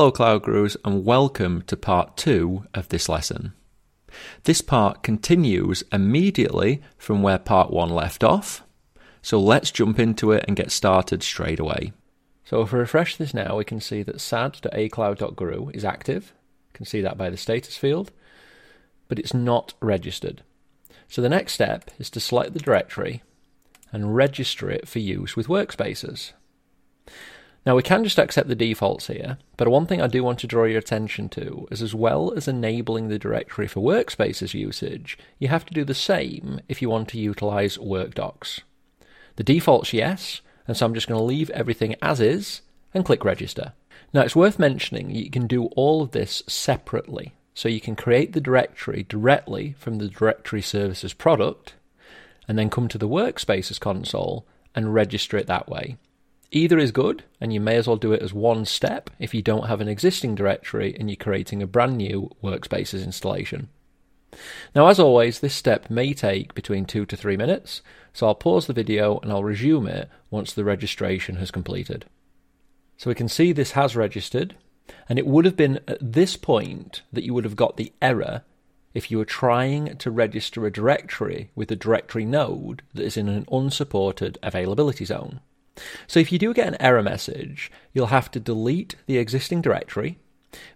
Hello Cloud Gurus and welcome to part 2 of this lesson. This part continues immediately from where part 1 left off, so let's jump into it and get started straight away. So if we refresh this now, we can see that sad.acloud.guru is active. You can see that by the status field, but it's not registered. So the next step is to select the directory and register it for use with workspaces. Now we can just accept the defaults here, but one thing I do want to draw your attention to is as well as enabling the directory for workspaces usage, you have to do the same if you want to utilize workdocs. The default's yes, and so I'm just going to leave everything as is and click register. Now it's worth mentioning you can do all of this separately. So you can create the directory directly from the directory services product and then come to the workspaces console and register it that way. Either is good, and you may as well do it as one step if you don't have an existing directory and you're creating a brand new Workspaces installation. Now, as always, this step may take between two to three minutes, so I'll pause the video and I'll resume it once the registration has completed. So we can see this has registered, and it would have been at this point that you would have got the error if you were trying to register a directory with a directory node that is in an unsupported availability zone. So if you do get an error message, you'll have to delete the existing directory,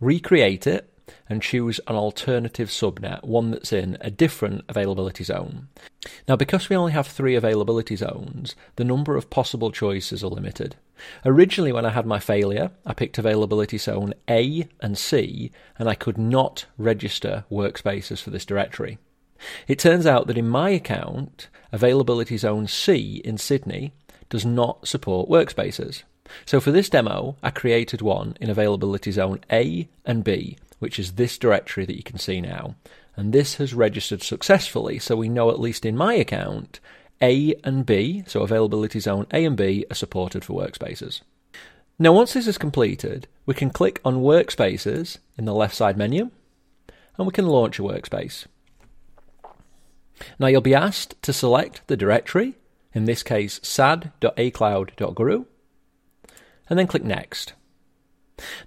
recreate it, and choose an alternative subnet, one that's in a different availability zone. Now, because we only have three availability zones, the number of possible choices are limited. Originally, when I had my failure, I picked availability zone A and C, and I could not register workspaces for this directory. It turns out that in my account, availability zone C in Sydney does not support workspaces. So for this demo, I created one in availability zone A and B, which is this directory that you can see now. And this has registered successfully, so we know at least in my account, A and B, so availability zone A and B, are supported for workspaces. Now, once this is completed, we can click on Workspaces in the left side menu, and we can launch a workspace. Now, you'll be asked to select the directory in this case sad.acloud.guru, and then click Next.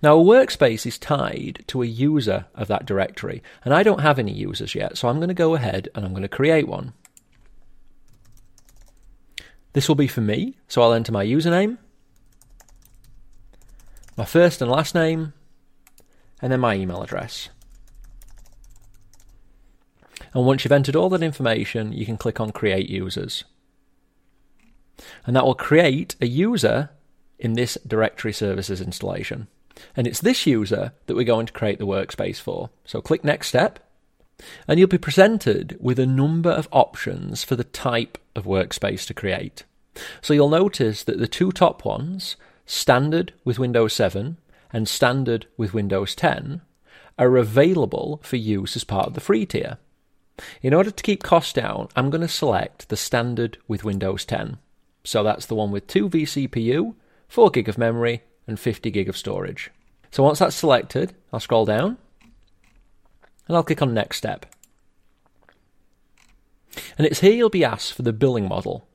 Now, a workspace is tied to a user of that directory, and I don't have any users yet, so I'm going to go ahead and I'm going to create one. This will be for me, so I'll enter my username, my first and last name, and then my email address. And once you've entered all that information, you can click on Create Users and that will create a user in this directory services installation. And it's this user that we're going to create the workspace for. So click next step, and you'll be presented with a number of options for the type of workspace to create. So you'll notice that the two top ones, standard with Windows 7 and standard with Windows 10, are available for use as part of the free tier. In order to keep costs down, I'm going to select the standard with Windows 10. So that's the one with 2 vCPU, 4 gig of memory, and 50 gig of storage. So once that's selected, I'll scroll down and I'll click on Next Step. And it's here you'll be asked for the billing model.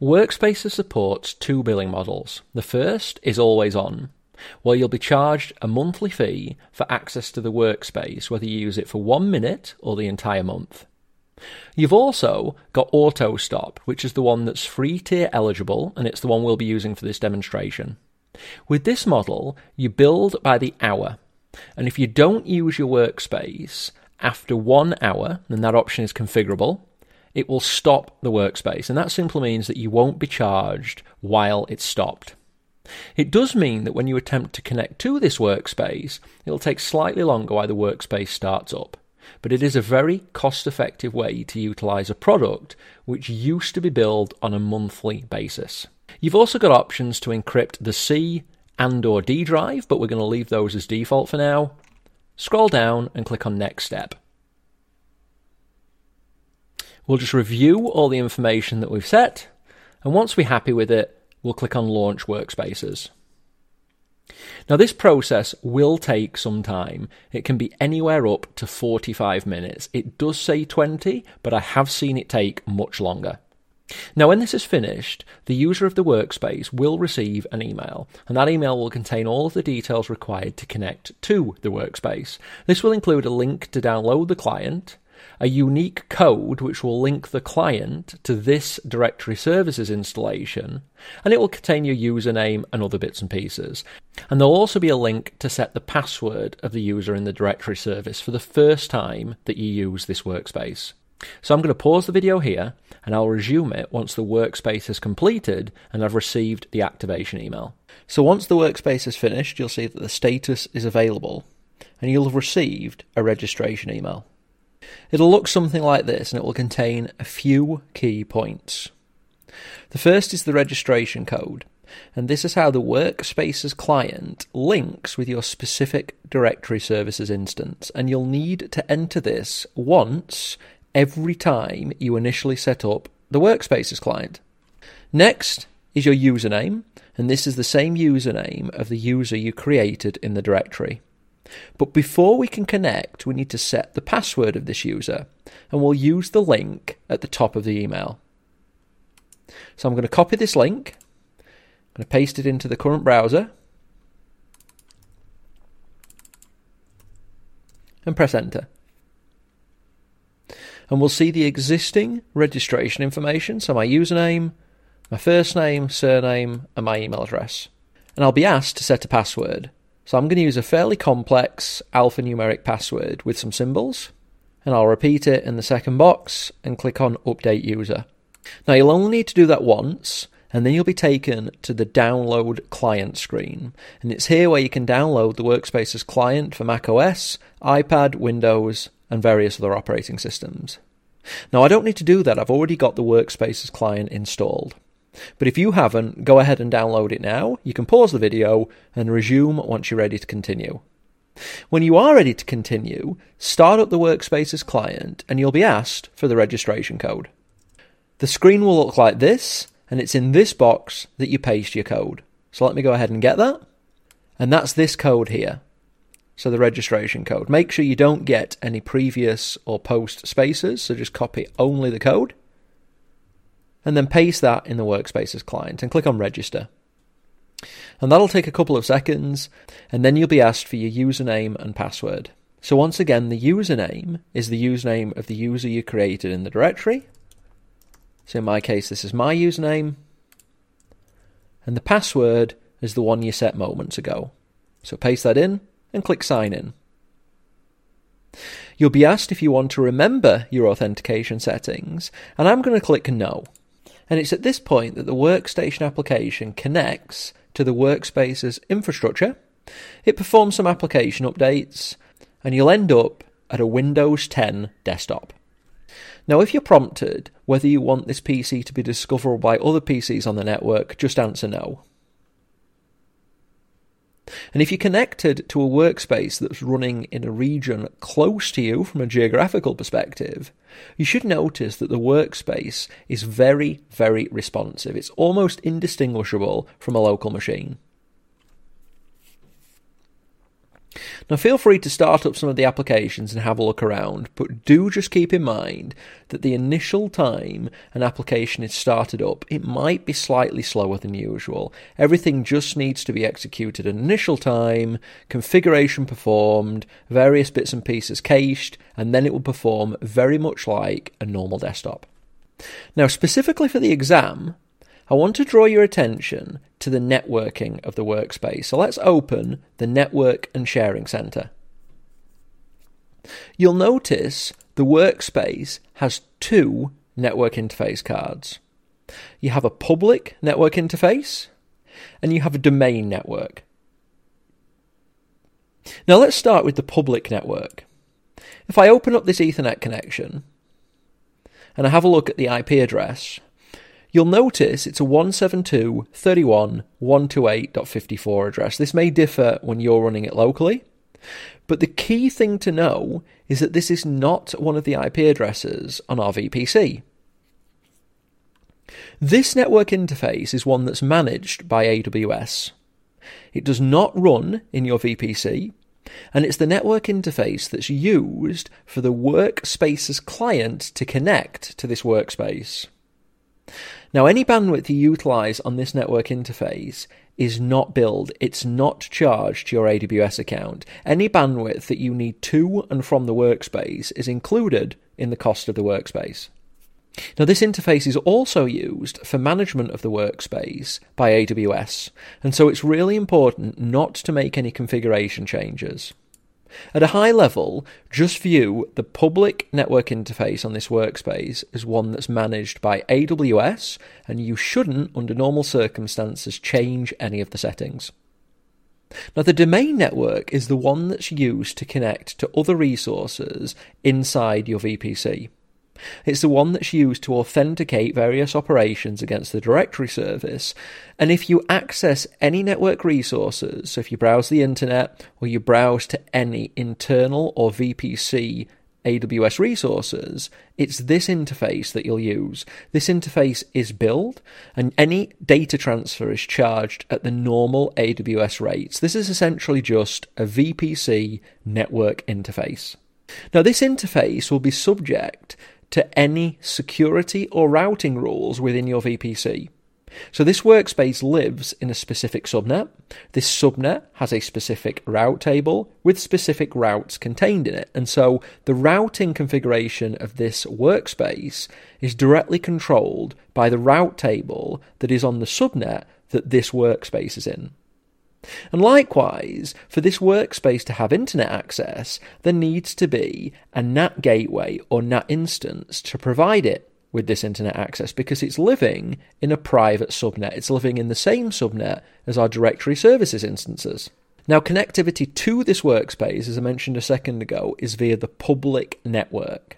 Workspaces supports two billing models. The first is always on, where you'll be charged a monthly fee for access to the workspace, whether you use it for one minute or the entire month. You've also got Auto Stop, which is the one that's free tier eligible, and it's the one we'll be using for this demonstration. With this model, you billed by the hour, and if you don't use your workspace after one hour, then that option is configurable, it will stop the workspace, and that simply means that you won't be charged while it's stopped. It does mean that when you attempt to connect to this workspace, it'll take slightly longer while the workspace starts up but it is a very cost effective way to utilize a product which used to be billed on a monthly basis. You've also got options to encrypt the C and or D drive, but we're going to leave those as default for now. Scroll down and click on next step. We'll just review all the information that we've set, and once we're happy with it, we'll click on launch workspaces. Now, this process will take some time. It can be anywhere up to 45 minutes. It does say 20, but I have seen it take much longer. Now, when this is finished, the user of the workspace will receive an email, and that email will contain all of the details required to connect to the workspace. This will include a link to download the client, a unique code which will link the client to this directory services installation, and it will contain your username and other bits and pieces. And there'll also be a link to set the password of the user in the directory service for the first time that you use this workspace. So I'm going to pause the video here and I'll resume it once the workspace is completed and I've received the activation email. So once the workspace is finished, you'll see that the status is available and you'll have received a registration email. It'll look something like this and it will contain a few key points. The first is the registration code, and this is how the Workspaces client links with your specific directory services instance, and you'll need to enter this once every time you initially set up the Workspaces client. Next is your username, and this is the same username of the user you created in the directory. But before we can connect, we need to set the password of this user, and we'll use the link at the top of the email. So I'm going to copy this link, I'm going to paste it into the current browser, and press enter. And we'll see the existing registration information, so my username, my first name, surname, and my email address. And I'll be asked to set a password. So I'm going to use a fairly complex alphanumeric password with some symbols, and I'll repeat it in the second box and click on Update User. Now you'll only need to do that once, and then you'll be taken to the download client screen. And it's here where you can download the Workspaces client for macOS, iPad, Windows, and various other operating systems. Now I don't need to do that, I've already got the Workspaces client installed. But if you haven't, go ahead and download it now. You can pause the video and resume once you're ready to continue. When you are ready to continue, start up the Workspaces client and you'll be asked for the registration code. The screen will look like this, and it's in this box that you paste your code. So let me go ahead and get that. And that's this code here. So the registration code. Make sure you don't get any previous or post spaces, so just copy only the code and then paste that in the Workspaces client and click on Register. And that'll take a couple of seconds, and then you'll be asked for your username and password. So, once again, the username is the username of the user you created in the directory. So, in my case, this is my username. And the password is the one you set moments ago. So, paste that in and click Sign In. You'll be asked if you want to remember your authentication settings, and I'm going to click No. And it's at this point that the workstation application connects to the workspace's infrastructure. It performs some application updates, and you'll end up at a Windows 10 desktop. Now, if you're prompted whether you want this PC to be discoverable by other PCs on the network, just answer no. And if you're connected to a workspace that's running in a region close to you from a geographical perspective, you should notice that the workspace is very, very responsive. It's almost indistinguishable from a local machine. Now, feel free to start up some of the applications and have a look around, but do just keep in mind that the initial time an application is started up, it might be slightly slower than usual. Everything just needs to be executed at initial time, configuration performed, various bits and pieces cached, and then it will perform very much like a normal desktop. Now, specifically for the exam, I want to draw your attention to the networking of the workspace. So let's open the Network and Sharing Center. You'll notice the workspace has two network interface cards. You have a public network interface and you have a domain network. Now let's start with the public network. If I open up this Ethernet connection and I have a look at the IP address, You'll notice it's a 172.31.128.54 address. This may differ when you're running it locally, but the key thing to know is that this is not one of the IP addresses on our VPC. This network interface is one that's managed by AWS. It does not run in your VPC, and it's the network interface that's used for the Workspaces client to connect to this workspace. Now, any bandwidth you utilize on this network interface is not billed, it's not charged to your AWS account. Any bandwidth that you need to and from the workspace is included in the cost of the workspace. Now, this interface is also used for management of the workspace by AWS, and so it's really important not to make any configuration changes. At a high level, just view the public network interface on this workspace as one that's managed by AWS, and you shouldn't, under normal circumstances, change any of the settings. Now, the domain network is the one that's used to connect to other resources inside your VPC. It's the one that's used to authenticate various operations against the directory service. And if you access any network resources, so if you browse the internet or you browse to any internal or VPC AWS resources, it's this interface that you'll use. This interface is billed, and any data transfer is charged at the normal AWS rates. This is essentially just a VPC network interface. Now, this interface will be subject to any security or routing rules within your VPC. So this workspace lives in a specific subnet. This subnet has a specific route table with specific routes contained in it. And so the routing configuration of this workspace is directly controlled by the route table that is on the subnet that this workspace is in. And likewise, for this workspace to have internet access, there needs to be a NAT gateway or NAT instance to provide it with this internet access because it's living in a private subnet. It's living in the same subnet as our directory services instances. Now, connectivity to this workspace, as I mentioned a second ago, is via the public network.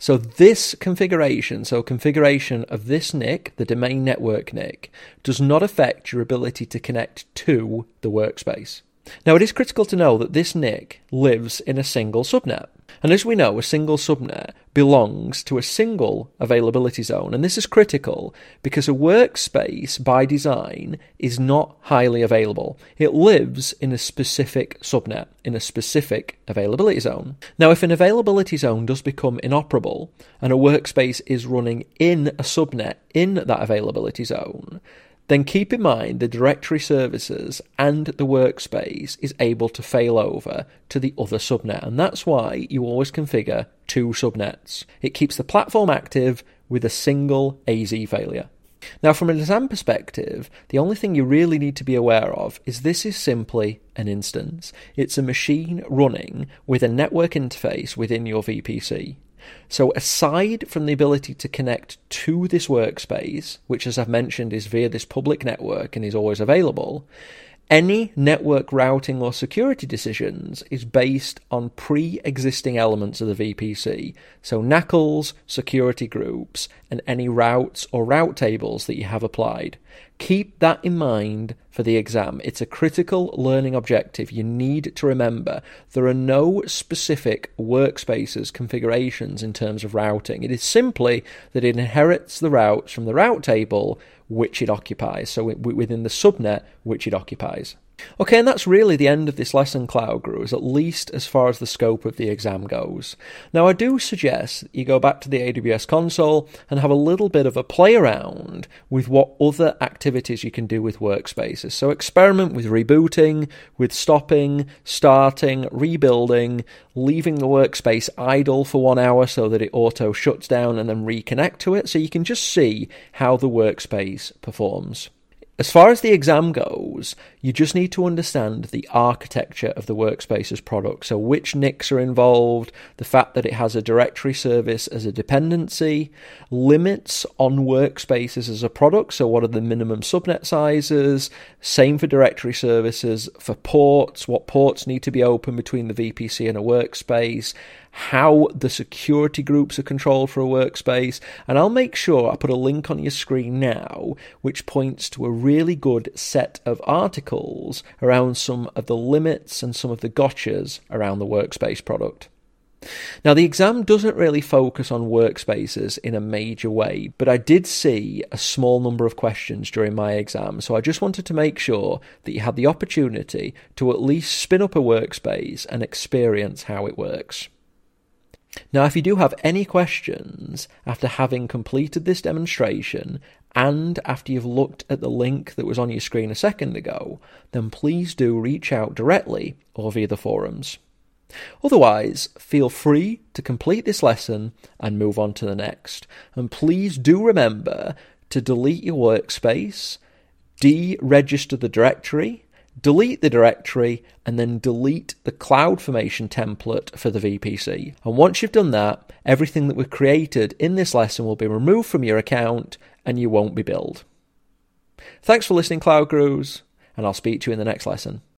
So this configuration, so configuration of this NIC, the domain network NIC, does not affect your ability to connect to the workspace. Now, it is critical to know that this NIC lives in a single subnet. And as we know, a single subnet belongs to a single availability zone. And this is critical because a workspace by design is not highly available. It lives in a specific subnet, in a specific availability zone. Now, if an availability zone does become inoperable and a workspace is running in a subnet in that availability zone, then keep in mind the directory services and the workspace is able to fail over to the other subnet. And that's why you always configure two subnets. It keeps the platform active with a single AZ failure. Now, from a exam perspective, the only thing you really need to be aware of is this is simply an instance. It's a machine running with a network interface within your VPC. So, aside from the ability to connect to this workspace, which, as I've mentioned, is via this public network and is always available, any network routing or security decisions is based on pre existing elements of the VPC, so NACLs, security groups, and any routes or route tables that you have applied. Keep that in mind for the exam. It's a critical learning objective. You need to remember there are no specific workspaces configurations in terms of routing. It is simply that it inherits the routes from the route table which it occupies, so within the subnet which it occupies. Okay, and that's really the end of this lesson, Cloud Gurus, at least as far as the scope of the exam goes. Now, I do suggest you go back to the AWS console and have a little bit of a play around with what other activities you can do with workspaces. So, experiment with rebooting, with stopping, starting, rebuilding, leaving the workspace idle for one hour so that it auto shuts down and then reconnect to it so you can just see how the workspace performs. As far as the exam goes, you just need to understand the architecture of the workspace's product. So, which NICs are involved, the fact that it has a directory service as a dependency, limits on workspaces as a product. So, what are the minimum subnet sizes? Same for directory services, for ports, what ports need to be open between the VPC and a workspace, how the security groups are controlled for a workspace. And I'll make sure I put a link on your screen now, which points to a really good set of articles around some of the limits and some of the gotchas around the workspace product. Now, the exam doesn't really focus on workspaces in a major way, but I did see a small number of questions during my exam, so I just wanted to make sure that you had the opportunity to at least spin up a workspace and experience how it works. Now, if you do have any questions after having completed this demonstration and after you've looked at the link that was on your screen a second ago, then please do reach out directly or via the forums. Otherwise, feel free to complete this lesson and move on to the next. And please do remember to delete your workspace, deregister the directory, delete the directory, and then delete the CloudFormation template for the VPC. And once you've done that, everything that we've created in this lesson will be removed from your account and you won't be billed. Thanks for listening, Cloud Gurus, and I'll speak to you in the next lesson.